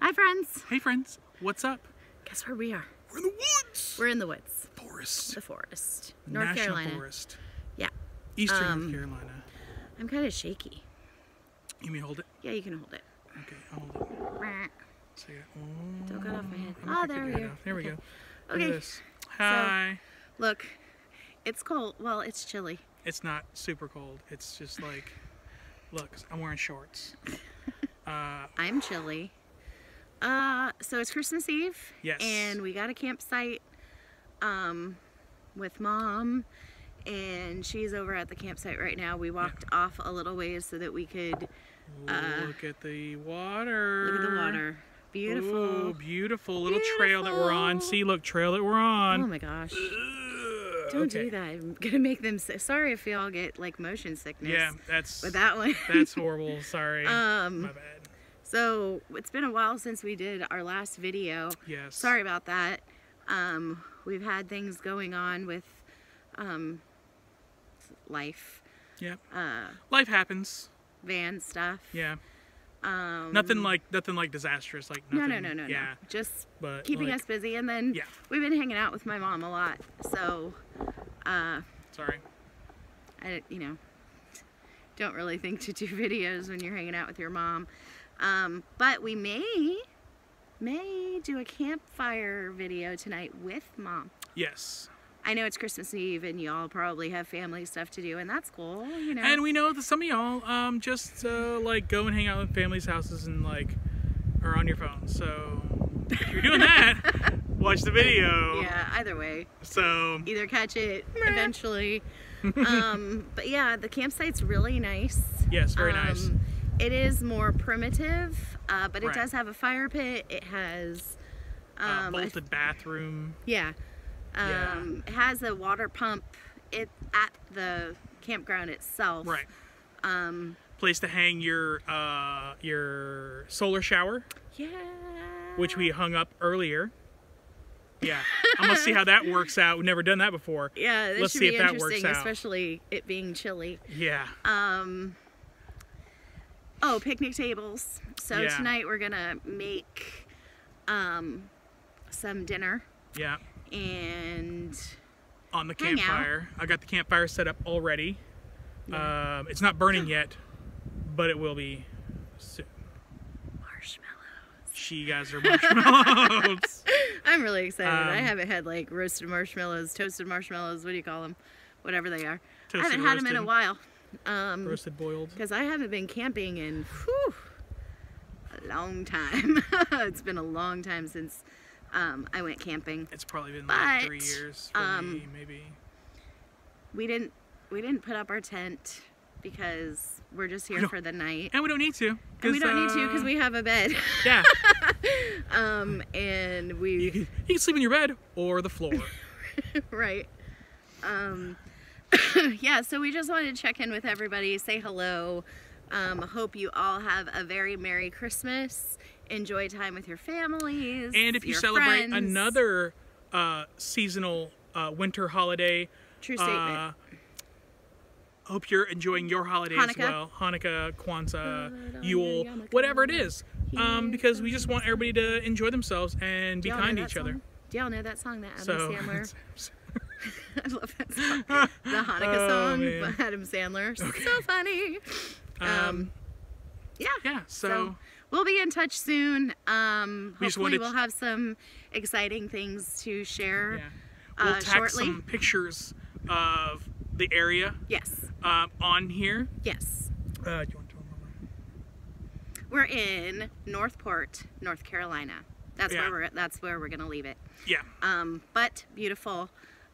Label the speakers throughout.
Speaker 1: Hi, friends.
Speaker 2: Hey friends, what's up?
Speaker 1: Guess where we are?
Speaker 2: We're in the woods.
Speaker 1: We're in the woods,
Speaker 2: Forest.
Speaker 1: the forest, North
Speaker 2: National
Speaker 1: Carolina.
Speaker 2: Forest.
Speaker 1: Yeah,
Speaker 2: Eastern
Speaker 1: Um,
Speaker 2: North Carolina.
Speaker 1: I'm kind of shaky.
Speaker 2: You mean hold it?
Speaker 1: Yeah, you can hold it.
Speaker 2: Okay, I'll hold it. So, yeah. Oh,
Speaker 1: Don't cut off my head. Oh, there we go.
Speaker 2: There we
Speaker 1: Okay.
Speaker 2: go. Look
Speaker 1: Okay.
Speaker 2: Hi.
Speaker 1: Look, it's cold. Well, it's chilly.
Speaker 2: It's not super cold. It's just like, look, I'm wearing shorts. Uh,
Speaker 1: I'm chilly. Uh, so it's Christmas Eve.
Speaker 2: Yes.
Speaker 1: And we got a campsite, um, with mom, and she's over at the campsite right now. We walked off a little ways so that we could Uh,
Speaker 2: look at the water.
Speaker 1: look at the water. Beautiful.
Speaker 2: Ooh, beautiful little trail that we're on.
Speaker 1: Beautiful.
Speaker 2: See, look, trail that we're on.
Speaker 1: Oh my gosh. Don't
Speaker 2: okay.
Speaker 1: do that. I'm gonna make them sick. Sorry if y'all get like motion sickness.
Speaker 2: Yeah, that's
Speaker 1: With that one.
Speaker 2: that's horrible. Sorry.
Speaker 1: um.
Speaker 2: My bad.
Speaker 1: So it's been a while since we did our last video.
Speaker 2: Yes.
Speaker 1: Sorry about that. Um, we've had things going on with um, life,
Speaker 2: Yep.
Speaker 1: uh,
Speaker 2: Life happens.
Speaker 1: van stuff.
Speaker 2: Yeah.
Speaker 1: Um,
Speaker 2: Nothing like nothing like disastrous. Like
Speaker 1: No, no, no, no,
Speaker 2: Yeah.
Speaker 1: no. Just
Speaker 2: But
Speaker 1: keeping
Speaker 2: like,
Speaker 1: us busy, and then
Speaker 2: Yeah.
Speaker 1: we've been hanging out with my mom a lot. So, uh,
Speaker 2: Sorry.
Speaker 1: I, you know, don't really think to do videos when you're hanging out with your mom. Um, but we may, may do a campfire video tonight with mom.
Speaker 2: Yes.
Speaker 1: I know it's Christmas Eve and y'all probably have family stuff to do, and that's cool, you know.
Speaker 2: And we know that some of y'all um just uh, like go and hang out with families' houses and like are on your phone. So if you're doing that, watch the video.
Speaker 1: yeah, either way,
Speaker 2: So
Speaker 1: either catch it eventually. um, but yeah, the campsite's really nice.
Speaker 2: yes, very nice.
Speaker 1: It is more primitive, uh, but it
Speaker 2: Right.
Speaker 1: does have a fire pit. It has,
Speaker 2: Uh,
Speaker 1: um, a
Speaker 2: bolted bathroom.
Speaker 1: Yeah.
Speaker 2: Yeah.
Speaker 1: Um, It has a water pump it at the campground itself.
Speaker 2: Right.
Speaker 1: Um,
Speaker 2: Place to hang your uh your solar shower,
Speaker 1: yeah.
Speaker 2: which we hung up earlier. Yeah. I'm gonna see how that works out. We've never done that before.
Speaker 1: Yeah,
Speaker 2: Let's
Speaker 1: should
Speaker 2: see
Speaker 1: be
Speaker 2: if that works
Speaker 1: interesting,
Speaker 2: out.
Speaker 1: especially it being chilly.
Speaker 2: Yeah.
Speaker 1: Um, oh, picnic tables. So
Speaker 2: Yeah.
Speaker 1: tonight we're gonna make um, some dinner
Speaker 2: Yeah.
Speaker 1: and
Speaker 2: on the
Speaker 1: out.
Speaker 2: campfire. I got the campfire set up already. Um, it's not burning yet, but it will be soon.
Speaker 1: marshmallows.
Speaker 2: She guys are marshmallows.
Speaker 1: I'm really excited. I
Speaker 2: Um,
Speaker 1: haven't had like roasted marshmallows, toasted marshmallows. What do you call them? Whatever they are. I haven't had them in a while. Um,
Speaker 2: Roasted, boiled.
Speaker 1: because I haven't been camping in whew, a long time. it's been a long time since um, I went camping.
Speaker 2: It's probably been like three years
Speaker 1: um,
Speaker 2: me, maybe.
Speaker 1: We didn't we didn't put up our tent because we're just here for the night.
Speaker 2: And we don't need to.
Speaker 1: And we don't need to
Speaker 2: uh,
Speaker 1: because we have a bed.
Speaker 2: Yeah.
Speaker 1: um, and we
Speaker 2: you, can, you can sleep in your bed or the floor.
Speaker 1: right. Um, yeah, so we just wanted to check in with everybody, say hello. Um, hope you all have a very Merry Christmas. Enjoy time with your families.
Speaker 2: and if you
Speaker 1: your
Speaker 2: celebrate
Speaker 1: friends.
Speaker 2: another uh, seasonal uh, winter holiday,
Speaker 1: true statement.
Speaker 2: uh, hope you're enjoying your holiday as well. Hanukkah, Kwanzaa, Yule, whatever it is. Um, because we just want everybody to enjoy themselves and be kind to each
Speaker 1: that
Speaker 2: other.
Speaker 1: Do y'all know that song that Adam
Speaker 2: So,
Speaker 1: Sandler? I love that song. The Hanukkah
Speaker 2: Oh,
Speaker 1: song
Speaker 2: man.
Speaker 1: by Adam Sandler. So funny. Um,
Speaker 2: um,
Speaker 1: yeah.
Speaker 2: yeah, so,
Speaker 1: So we'll be in touch soon. Um,
Speaker 2: We
Speaker 1: hopefully, we'll have some exciting things to share.
Speaker 2: yeah. We'll
Speaker 1: uh,
Speaker 2: tack
Speaker 1: shortly.
Speaker 2: some pictures of the area
Speaker 1: Yes.
Speaker 2: uh, on here.
Speaker 1: Yes.
Speaker 2: Uh, do you want to tell them more?
Speaker 1: We're in Newport, North Carolina. That's
Speaker 2: Yeah.
Speaker 1: where we're. That's where we're gonna leave it.
Speaker 2: Yeah.
Speaker 1: Um, but beautiful.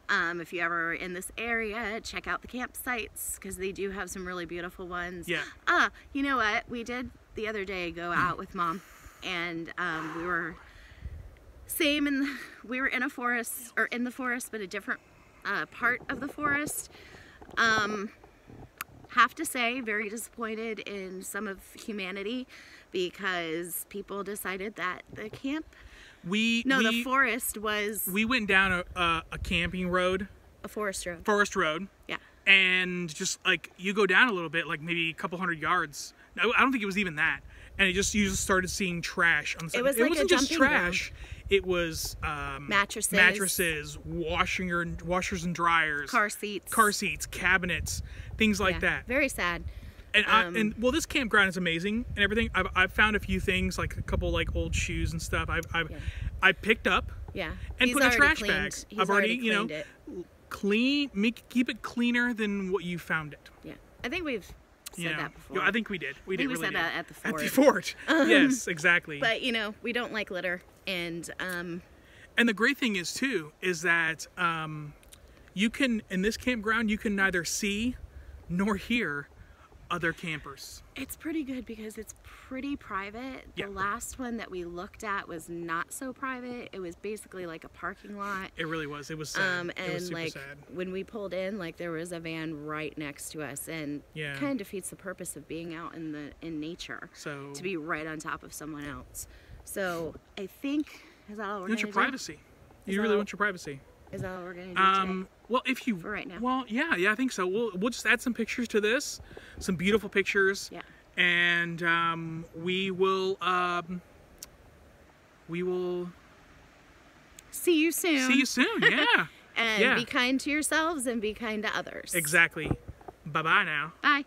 Speaker 1: Um, if you ever are in this area, check out the campsites because they do have some really beautiful ones.
Speaker 2: Yeah.
Speaker 1: Ah, you know what? We did the other day go out with mom, and um, we were same in the, we were in a forest or in the forest, but a different uh, part of the forest. Um, have to say, very disappointed in some of humanity because people decided that the camp,
Speaker 2: We
Speaker 1: no,
Speaker 2: we,
Speaker 1: the forest was
Speaker 2: we went down a, a, a camping road,
Speaker 1: a forest road.
Speaker 2: forest road,
Speaker 1: Yeah.
Speaker 2: and just like you go down a little bit, like maybe a couple hundred yards. No, I don't think it was even that. and it just you just started seeing trash on the side.
Speaker 1: It was
Speaker 2: it
Speaker 1: like a
Speaker 2: wasn't just trash. It was um,
Speaker 1: Mattresses.
Speaker 2: mattresses, washing your washers and dryers,
Speaker 1: car seats.
Speaker 2: car seats, cabinets, things like
Speaker 1: Yeah,
Speaker 2: that.
Speaker 1: Very sad.
Speaker 2: And I,
Speaker 1: um,
Speaker 2: and well, this campground is amazing and everything. I've, I've found a few things like a couple like old shoes and stuff. I've I've
Speaker 1: Yeah.
Speaker 2: I picked up
Speaker 1: Yeah.
Speaker 2: and
Speaker 1: He's
Speaker 2: put in a trash
Speaker 1: cleaned-
Speaker 2: bag.
Speaker 1: He's
Speaker 2: I've already, you know,
Speaker 1: cleaned it.
Speaker 2: clean make keep it cleaner than what you found it.
Speaker 1: Yeah. I think we've said
Speaker 2: You know,
Speaker 1: that before.
Speaker 2: Yeah, I think we did. We
Speaker 1: I
Speaker 2: did
Speaker 1: we
Speaker 2: really
Speaker 1: said
Speaker 2: did.
Speaker 1: that at the fort.
Speaker 2: At the
Speaker 1: fort.
Speaker 2: fort. yes, exactly.
Speaker 1: But you know, we don't like litter, and um,
Speaker 2: And the great thing is too is that um, you can in this campground you can neither see nor hear other campers.
Speaker 1: it's pretty good because it's pretty private.
Speaker 2: Yeah.
Speaker 1: The last one that we looked at was not so private. It was basically like a parking lot.
Speaker 2: It really was. It was sad.
Speaker 1: Um,
Speaker 2: was
Speaker 1: and
Speaker 2: super
Speaker 1: like
Speaker 2: sad.
Speaker 1: when we pulled in, like there was a van right next to us, and
Speaker 2: Yeah.
Speaker 1: kind of defeats the purpose of being out in the in nature
Speaker 2: So
Speaker 1: to be right on top of someone else. So I think is that all we're
Speaker 2: you want your
Speaker 1: do?
Speaker 2: privacy. You really
Speaker 1: all-
Speaker 2: want your privacy.
Speaker 1: Is that all we're gonna do
Speaker 2: Um, well, if you
Speaker 1: For right now.
Speaker 2: well, yeah, yeah, I think so. We'll we'll just add some pictures to this, some beautiful pictures.
Speaker 1: today?
Speaker 2: and um, we will um, we will
Speaker 1: See you soon.
Speaker 2: see you soon. Yeah,
Speaker 1: and
Speaker 2: yeah.
Speaker 1: be kind to yourselves and be kind to others.
Speaker 2: exactly. Bye bye now.
Speaker 1: Bye.